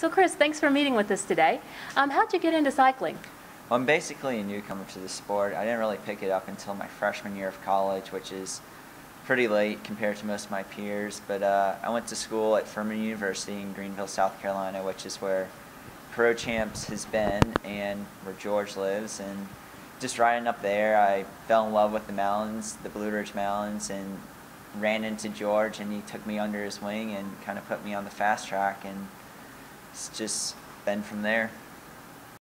So Chris, thanks for meeting with us today. Um, how'd you get into cycling? Well, I'm basically a newcomer to the sport. I didn't really pick it up until my freshman year of college, which is pretty late compared to most of my peers. But uh, I went to school at Furman University in Greenville, South Carolina, which is where Pro Champs has been and where George lives. And just riding up there, I fell in love with the mountains, the Blue Ridge Mountains, and ran into George, and he took me under his wing and kind of put me on the fast track. And it's just been from there.